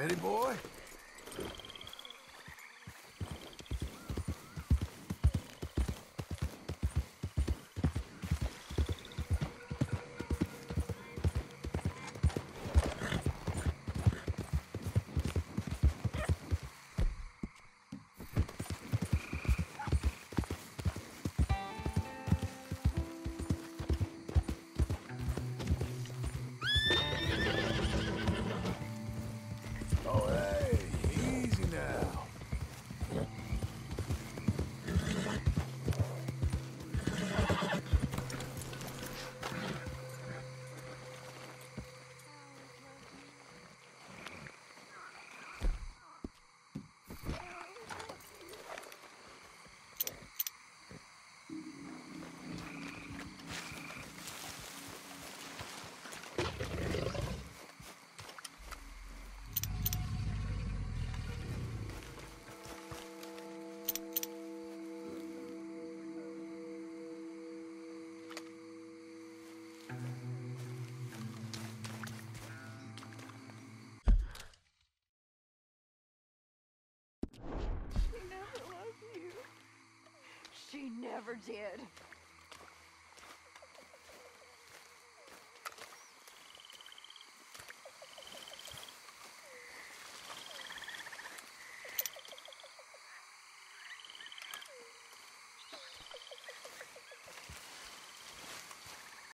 Ready, boy? Never did.